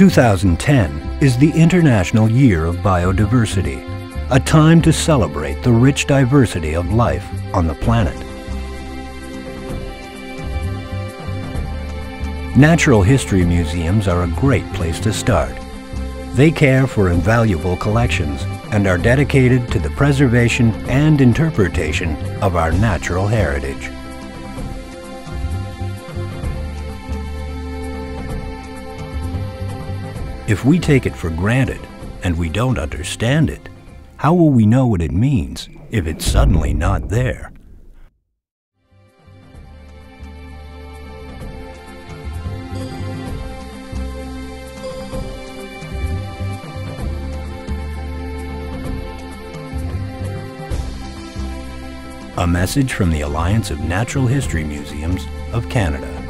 2010 is the International Year of Biodiversity, a time to celebrate the rich diversity of life on the planet. Natural history museums are a great place to start. They care for invaluable collections and are dedicated to the preservation and interpretation of our natural heritage. If we take it for granted and we don't understand it, how will we know what it means if it's suddenly not there? A message from the Alliance of Natural History Museums of Canada.